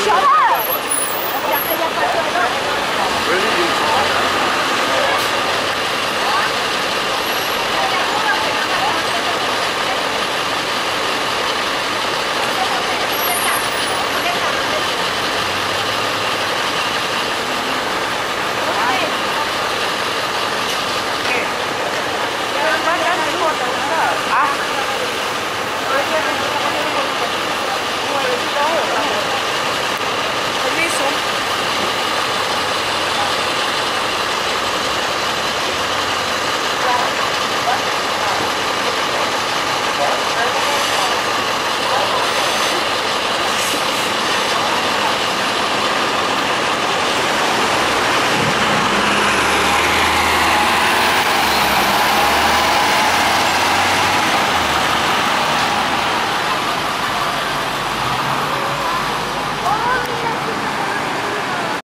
Shut up!